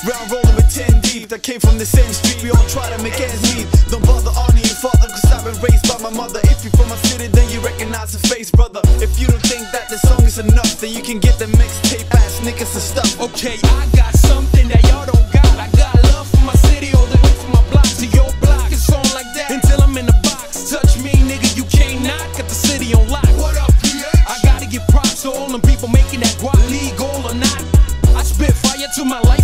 Round rolling with 10 deep that came from the same street. We all try to make ends meet. Don't bother on your father, cause I've been raised by my mother. If you from my city, then you recognize the face, brother. If you don't think that the song is enough, then you can get the mixtape ass niggas and stuff. Okay, I got something that y'all don't got. I got love for my city, all the way from my block to your block. It's on like that until I'm in the box. Touch me, nigga, you can't knock. Got the city on lock. What up, PH? I gotta give props to all them people making that guap, legal or not. I spit fire to my life.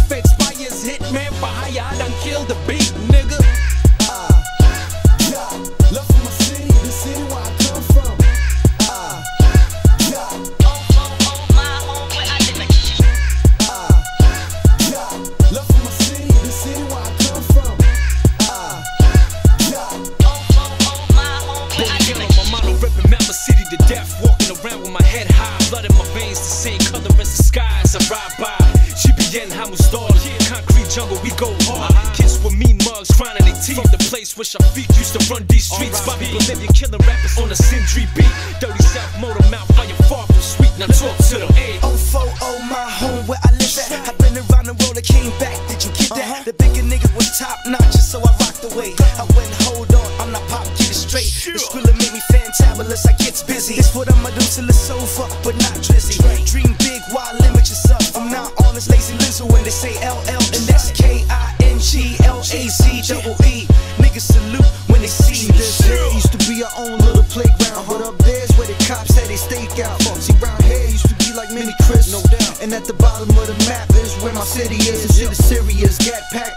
Death. Walking around with my head high, blood in my veins, the same color as the skies I ride by. She be in Hermodsdal, concrete jungle, we go hard. Kids with mean mugs, grinding their teeth. From the place where Shafiq used to run these streets. Bobby Bolivian killing rappers on a Sindri beat. Dirty South motor mouth, fire far from sweet. Now talk to them, ayy. Oh, four, oh, my home where I live at. I've been around the world, I came back. Did you get that? Uh-huh. The bigger niggas was top notch, so I rocked away. I went, hold on, I'm not pop, get it straight. The skrilla make me fantabulous, I gets busy. It's what I'ma do till it's over, but not drizzy. Dream big, why limit yourself? I'm not on this lazy Lizzo when they say LL, and that's K I N G L A Z double E. Niggas salute when they see me. This here used to be our own little playground, but up there's where the cops say they stake out. See, round here used to be like mini Chris, no doubt. And at the bottom of the map is where my city is. This shit is serious, gat packing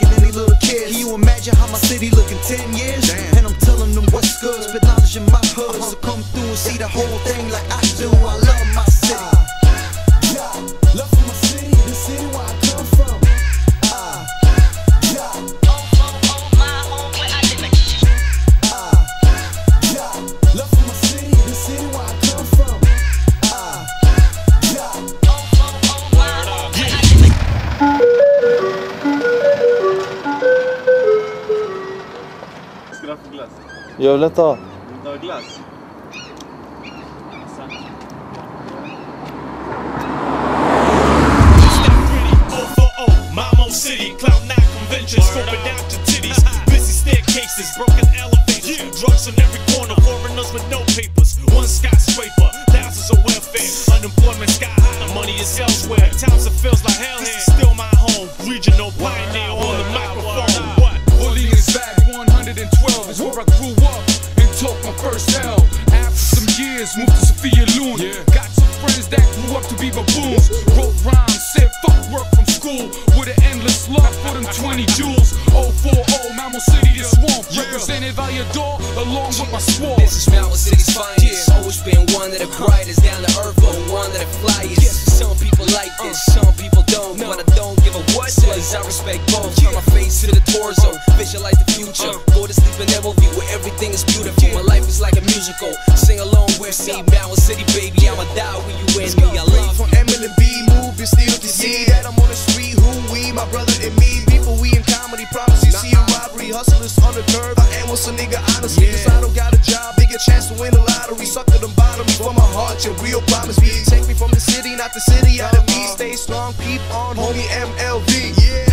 glass? Malmö City, Cloud 9 convention, scoping out your titties. Busy staircases, broken elevators, drugs on every corner, foreigners with no papers. One skyscraper, thousands of welfare, grew up to be baboons. Wrote rhymes, said fuck work from school with an endless love for them 20 jewels. 040, Malmö City, the swamp. Represented Vallador along with my squad. This is Mountain City's finest. Always been one of the brightest, down to earth, but one of the flyest. Some people like this, uh. some people don't, but I don't give a what. Cause I respect both. Turn my face to the torso, visualize the future. Uh. Sing along with me, Mountain City, baby. I'ma die when you in me. I love from Emily B. Move and still can see that I'm on the street. Who we, my brother and me. People we in comedy. Promise you see a robbery. Hustlers on the curb. I am with some nigga honestly. Cause I don't got a job. Bigger chance to win the lottery. Sucker them bottom me for my heart. Your real promise me. Take me from the city, not the city out of me. Uh-huh. Stay strong, peep on, homie MLV.